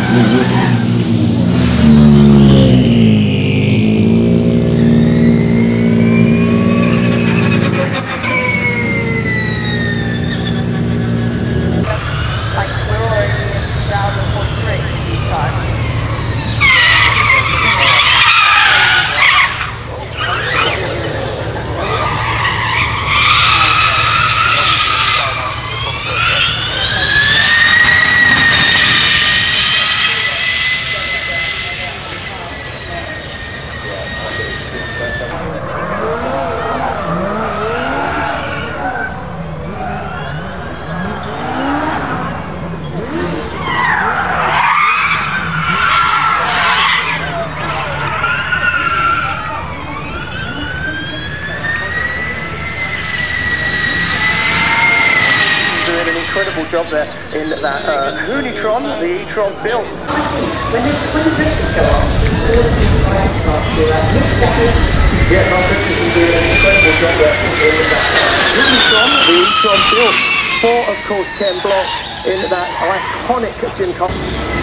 do Brasil. Job there in that uh, Hoonitron, the e-tron built. When the, when go off, all the fires start to uh, mid second. Yeah, Tom Kristensen doing an incredible job there in that Hoonitron, the e-tron built for, of course, Ken Block in that iconic Jim Cox.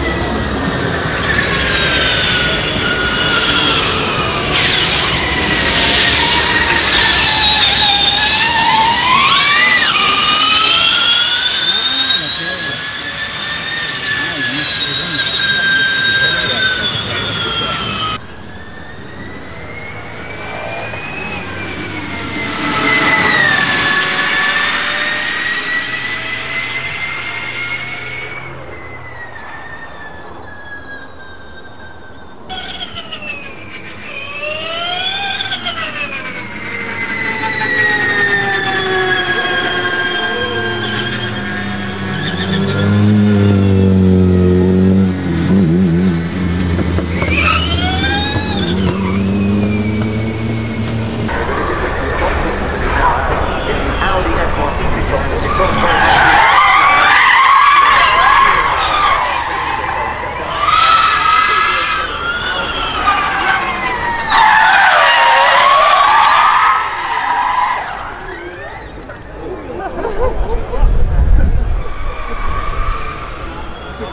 You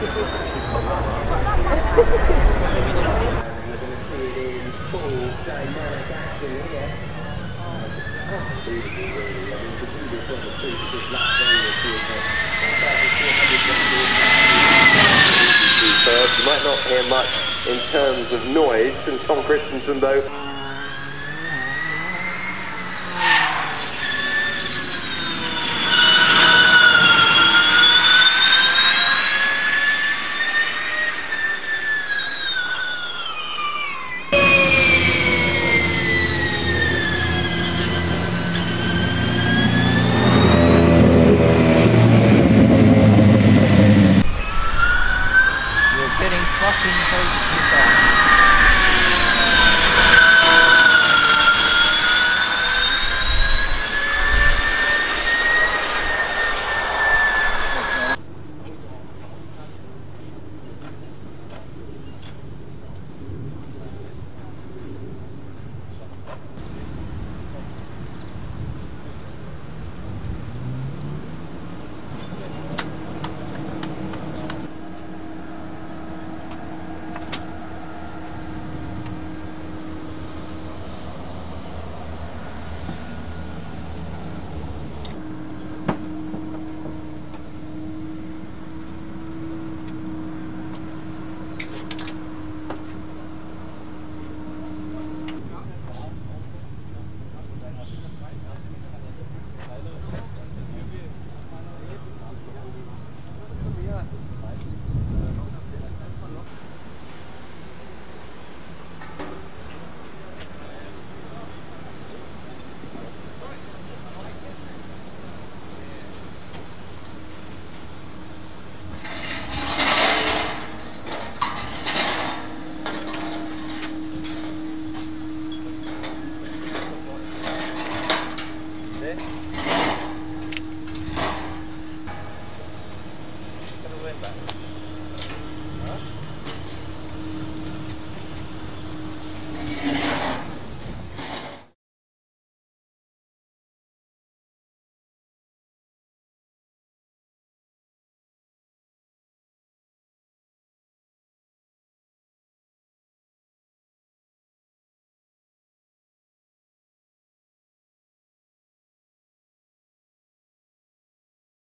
might not hear much in terms of noise from Tom Kristensen though.